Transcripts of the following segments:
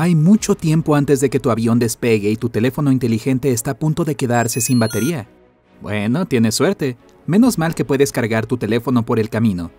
Hay mucho tiempo antes de que tu avión despegue y tu teléfono inteligente está a punto de quedarse sin batería. Bueno, tienes suerte. Menos mal que puedes cargar tu teléfono por el camino.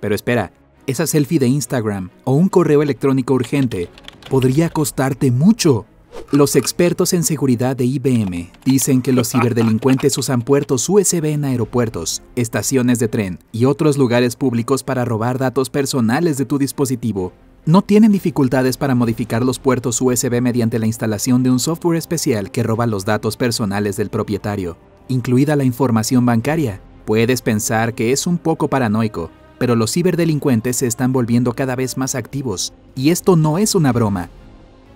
Pero espera, esa selfie de Instagram o un correo electrónico urgente podría costarte mucho. Los expertos en seguridad de IBM dicen que los ciberdelincuentes usan puertos USB en aeropuertos, estaciones de tren y otros lugares públicos para robar datos personales de tu dispositivo. No tienen dificultades para modificar los puertos USB mediante la instalación de un software especial que roba los datos personales del propietario, incluida la información bancaria. Puedes pensar que es un poco paranoico, pero los ciberdelincuentes se están volviendo cada vez más activos, y esto no es una broma.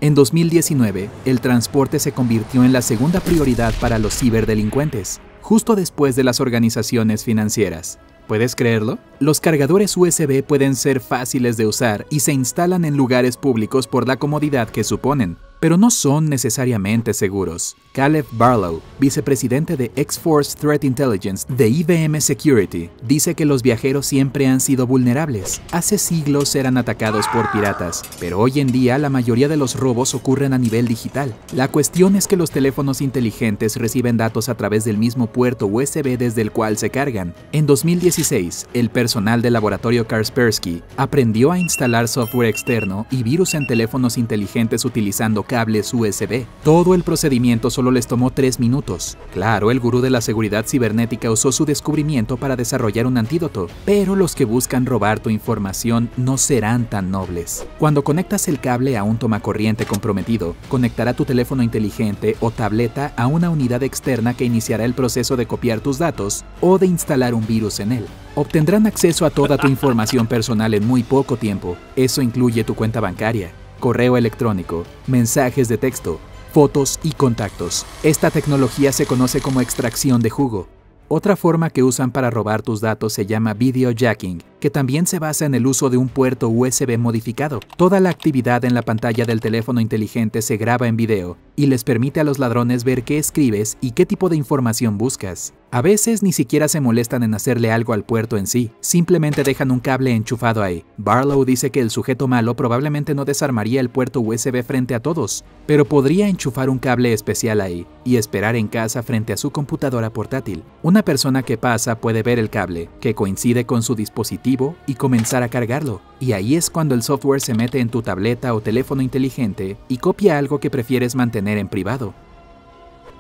En 2019, el transporte se convirtió en la segunda prioridad para los ciberdelincuentes, justo después de las organizaciones financieras. ¿Puedes creerlo? Los cargadores USB pueden ser fáciles de usar y se instalan en lugares públicos por la comodidad que suponen, pero no son necesariamente seguros. Caleb Barlow, vicepresidente de X-Force Threat Intelligence de IBM Security, dice que los viajeros siempre han sido vulnerables. Hace siglos eran atacados por piratas, pero hoy en día la mayoría de los robos ocurren a nivel digital. La cuestión es que los teléfonos inteligentes reciben datos a través del mismo puerto USB desde el cual se cargan. En 2016, el personal del laboratorio Kaspersky aprendió a instalar software externo y virus en teléfonos inteligentes utilizando cables USB. Todo el procedimiento solo les tomó tres minutos. Claro, el gurú de la seguridad cibernética usó su descubrimiento para desarrollar un antídoto, pero los que buscan robar tu información no serán tan nobles. Cuando conectas el cable a un tomacorriente comprometido, conectará tu teléfono inteligente o tableta a una unidad externa que iniciará el proceso de copiar tus datos o de instalar un virus en él. Obtendrán acceso a toda tu información personal en muy poco tiempo. Eso incluye tu cuenta bancaria, correo electrónico, mensajes de texto, fotos y contactos. Esta tecnología se conoce como extracción de jugo. Otra forma que usan para robar tus datos se llama video jacking, que también se basa en el uso de un puerto USB modificado. Toda la actividad en la pantalla del teléfono inteligente se graba en video y les permite a los ladrones ver qué escribes y qué tipo de información buscas. A veces ni siquiera se molestan en hacerle algo al puerto en sí, simplemente dejan un cable enchufado ahí. Barlow dice que el sujeto malo probablemente no desarmaría el puerto USB frente a todos, pero podría enchufar un cable especial ahí y esperar en casa frente a su computadora portátil. Una persona que pasa puede ver el cable, que coincide con su dispositivo, y comenzar a cargarlo. Y ahí es cuando el software se mete en tu tableta o teléfono inteligente y copia algo que prefieres mantener en privado.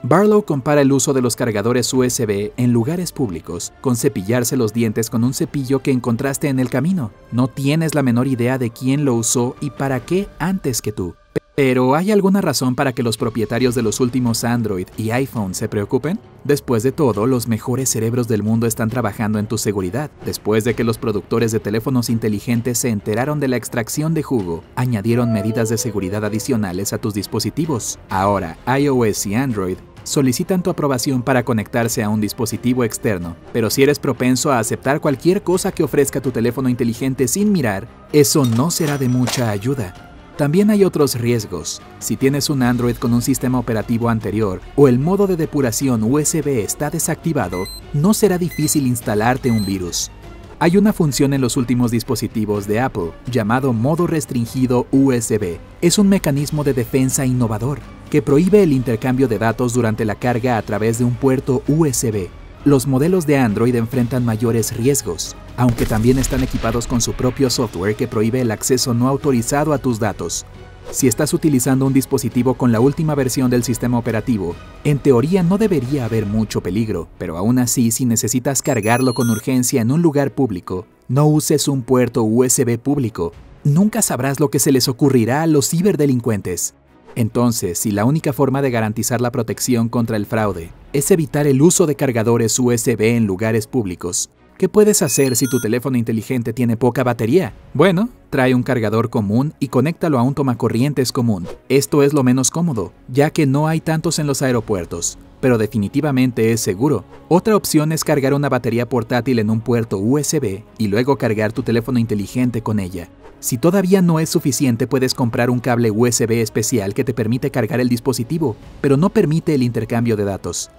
Barlow compara el uso de los cargadores USB en lugares públicos con cepillarse los dientes con un cepillo que encontraste en el camino. No tienes la menor idea de quién lo usó y para qué antes que tú. Pero ¿hay alguna razón para que los propietarios de los últimos Android y iPhone se preocupen? Después de todo, los mejores cerebros del mundo están trabajando en tu seguridad. Después de que los productores de teléfonos inteligentes se enteraron de la extracción de jugo, añadieron medidas de seguridad adicionales a tus dispositivos. Ahora, iOS y Android solicitan tu aprobación para conectarse a un dispositivo externo, pero si eres propenso a aceptar cualquier cosa que ofrezca tu teléfono inteligente sin mirar, eso no será de mucha ayuda. También hay otros riesgos. Si tienes un Android con un sistema operativo anterior o el modo de depuración USB está desactivado, no será difícil instalarte un virus. Hay una función en los últimos dispositivos de Apple llamado modo restringido USB. Es un mecanismo de defensa innovador que prohíbe el intercambio de datos durante la carga a través de un puerto USB. Los modelos de Android enfrentan mayores riesgos, aunque también están equipados con su propio software que prohíbe el acceso no autorizado a tus datos. Si estás utilizando un dispositivo con la última versión del sistema operativo, en teoría no debería haber mucho peligro, pero aún así si necesitas cargarlo con urgencia en un lugar público, no uses un puerto USB público. Nunca sabrás lo que se les ocurrirá a los ciberdelincuentes. Entonces, si la única forma de garantizar la protección contra el fraude es evitar el uso de cargadores USB en lugares públicos, ¿Qué puedes hacer si tu teléfono inteligente tiene poca batería? Bueno, trae un cargador común y conéctalo a un tomacorrientes común. Esto es lo menos cómodo, ya que no hay tantos en los aeropuertos, pero definitivamente es seguro. Otra opción es cargar una batería portátil en un puerto USB y luego cargar tu teléfono inteligente con ella. Si todavía no es suficiente, puedes comprar un cable USB especial que te permite cargar el dispositivo, pero no permite el intercambio de datos.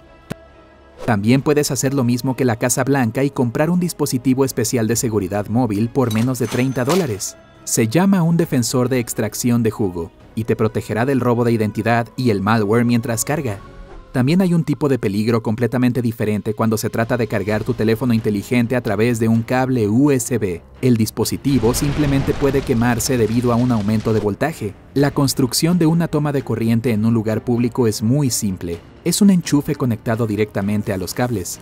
También puedes hacer lo mismo que la Casa Blanca y comprar un dispositivo especial de seguridad móvil por menos de 30 dólares. Se llama un defensor de extracción de jugo y te protegerá del robo de identidad y el malware mientras carga. También hay un tipo de peligro completamente diferente cuando se trata de cargar tu teléfono inteligente a través de un cable USB. El dispositivo simplemente puede quemarse debido a un aumento de voltaje. La construcción de una toma de corriente en un lugar público es muy simple. Es un enchufe conectado directamente a los cables.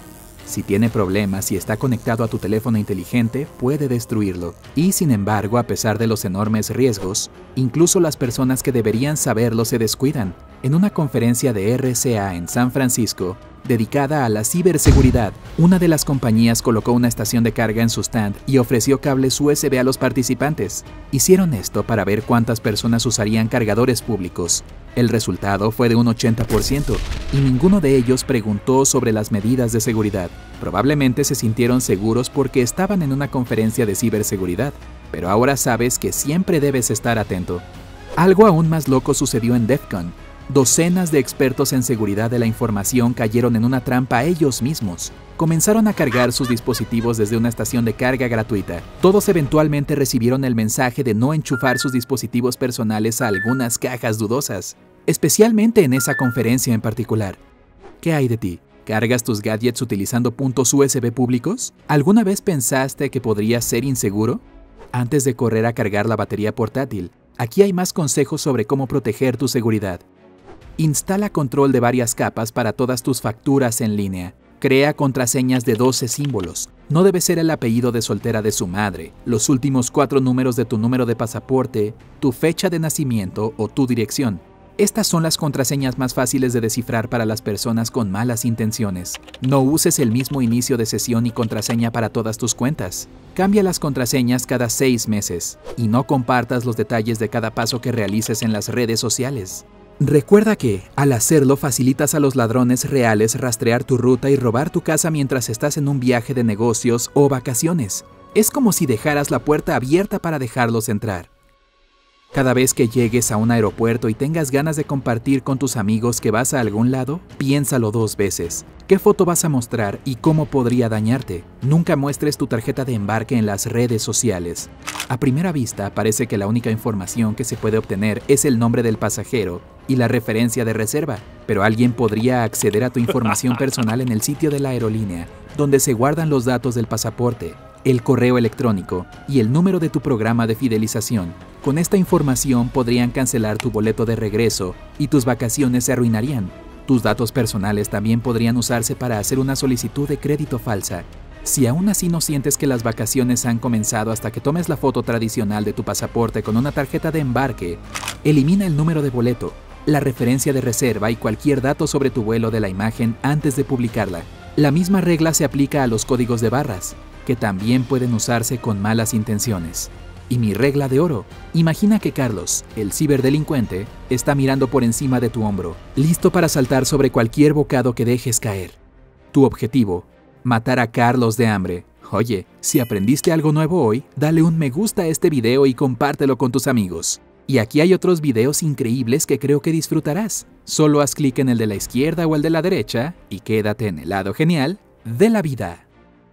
Si tiene problemas y está conectado a tu teléfono inteligente, puede destruirlo. Y sin embargo, a pesar de los enormes riesgos, incluso las personas que deberían saberlo se descuidan. En una conferencia de RCA en San Francisco, dedicada a la ciberseguridad, una de las compañías colocó una estación de carga en su stand y ofreció cables USB a los participantes. Hicieron esto para ver cuántas personas usarían cargadores públicos. El resultado fue de un 80% y ninguno de ellos preguntó sobre las medidas de seguridad. Probablemente se sintieron seguros porque estaban en una conferencia de ciberseguridad, pero ahora sabes que siempre debes estar atento. Algo aún más loco sucedió en DEFCON, Docenas de expertos en seguridad de la información cayeron en una trampa ellos mismos. Comenzaron a cargar sus dispositivos desde una estación de carga gratuita. Todos eventualmente recibieron el mensaje de no enchufar sus dispositivos personales a algunas cajas dudosas, especialmente en esa conferencia en particular. ¿Qué hay de ti? ¿Cargas tus gadgets utilizando puntos USB públicos? ¿Alguna vez pensaste que podría ser inseguro? Antes de correr a cargar la batería portátil, aquí hay más consejos sobre cómo proteger tu seguridad. Instala control de varias capas para todas tus facturas en línea. Crea contraseñas de 12 símbolos. No debe ser el apellido de soltera de su madre, los últimos cuatro números de tu número de pasaporte, tu fecha de nacimiento o tu dirección. Estas son las contraseñas más fáciles de descifrar para las personas con malas intenciones. No uses el mismo inicio de sesión y contraseña para todas tus cuentas. Cambia las contraseñas cada seis meses y no compartas los detalles de cada paso que realices en las redes sociales. Recuerda que, al hacerlo, facilitas a los ladrones reales rastrear tu ruta y robar tu casa mientras estás en un viaje de negocios o vacaciones. Es como si dejaras la puerta abierta para dejarlos entrar. Cada vez que llegues a un aeropuerto y tengas ganas de compartir con tus amigos que vas a algún lado, piénsalo dos veces. ¿Qué foto vas a mostrar y cómo podría dañarte? Nunca muestres tu tarjeta de embarque en las redes sociales. A primera vista parece que la única información que se puede obtener es el nombre del pasajero y la referencia de reserva, pero alguien podría acceder a tu información personal en el sitio de la aerolínea, donde se guardan los datos del pasaporte, el correo electrónico y el número de tu programa de fidelización. Con esta información podrían cancelar tu boleto de regreso y tus vacaciones se arruinarían. Tus datos personales también podrían usarse para hacer una solicitud de crédito falsa. Si aún así no sientes que las vacaciones han comenzado hasta que tomes la foto tradicional de tu pasaporte con una tarjeta de embarque, elimina el número de boleto, la referencia de reserva y cualquier dato sobre tu vuelo de la imagen antes de publicarla. La misma regla se aplica a los códigos de barras que también pueden usarse con malas intenciones. Y mi regla de oro, imagina que Carlos, el ciberdelincuente, está mirando por encima de tu hombro, listo para saltar sobre cualquier bocado que dejes caer. Tu objetivo, matar a Carlos de hambre. Oye, si aprendiste algo nuevo hoy, dale un me gusta a este video y compártelo con tus amigos. Y aquí hay otros videos increíbles que creo que disfrutarás. Solo haz clic en el de la izquierda o el de la derecha y quédate en el lado genial de la vida.